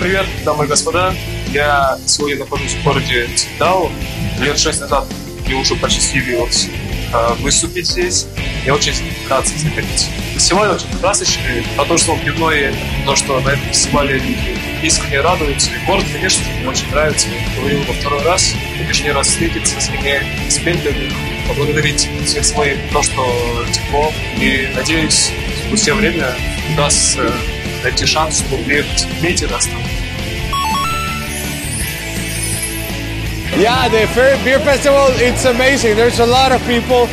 Привет, дамы и господа. Я сегодня нахожусь в городе Циндао. Лет шесть назад мне уже посчастливилось э, выступить здесь. Я очень рад здесь. Фестиваль очень красочный, а то, что он дневной, то, что на этом фестивале люди искренне радуются. И город, конечно, мне очень нравится. Я говорил во второй раз. И лишний раз встретиться с ними, с пенделями, поблагодарить всех своих то, что тепло. И надеюсь, спустя время удастся найти шанс, чтобы приехать в раз там. Yeah, the Fair Beer Festival, it's amazing. There's a lot of people.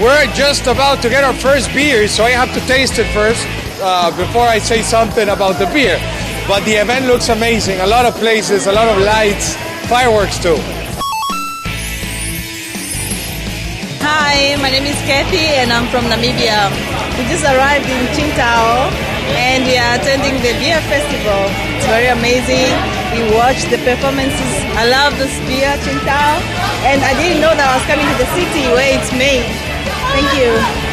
We're just about to get our first beer, so I have to taste it first uh, before I say something about the beer. But the event looks amazing. A lot of places, a lot of lights, fireworks too. Hi, my name is Kathy and I'm from Namibia. We just arrived in Qingdao and we are attending the beer festival. It's very amazing. We watched the performances. I love the beer, Qingdao. And I didn't know that I was coming to the city where it's made. Thank you.